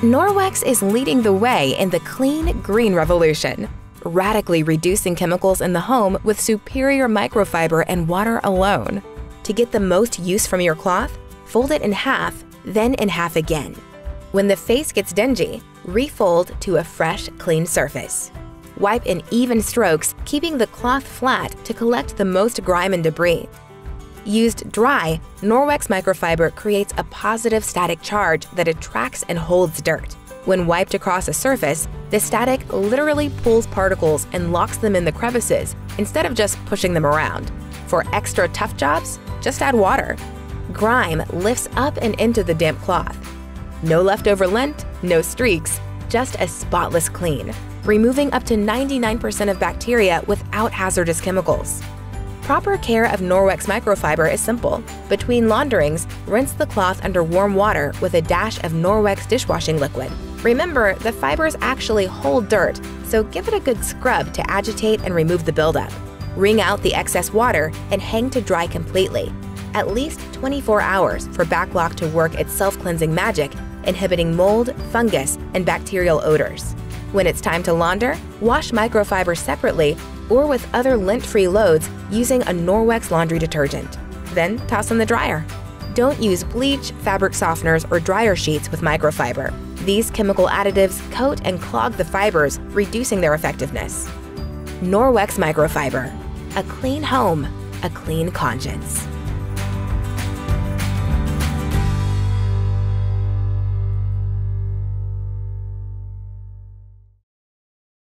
Norwex is leading the way in the clean green revolution, radically reducing chemicals in the home with superior microfiber and water alone. To get the most use from your cloth, fold it in half, then in half again. When the face gets dingy, refold to a fresh, clean surface. Wipe in even strokes, keeping the cloth flat to collect the most grime and debris. Used dry, Norwex microfiber creates a positive static charge that attracts and holds dirt. When wiped across a surface, the static literally pulls particles and locks them in the crevices instead of just pushing them around. For extra tough jobs, just add water. Grime lifts up and into the damp cloth. No leftover lint, no streaks, just a spotless clean, removing up to 99% of bacteria without hazardous chemicals. Proper care of Norwex microfiber is simple. Between launderings, rinse the cloth under warm water with a dash of Norwex dishwashing liquid. Remember, the fibers actually hold dirt, so give it a good scrub to agitate and remove the buildup. Wring out the excess water and hang to dry completely. At least 24 hours for BacLock to work its self-cleansing magic, inhibiting mold, fungus, and bacterial odors. When it's time to launder, wash microfiber separately or with other lint-free loads using a Norwex laundry detergent. Then toss in the dryer. Don't use bleach, fabric softeners, or dryer sheets with microfiber. These chemical additives coat and clog the fibers, reducing their effectiveness. Norwex microfiber. A clean home, a clean conscience.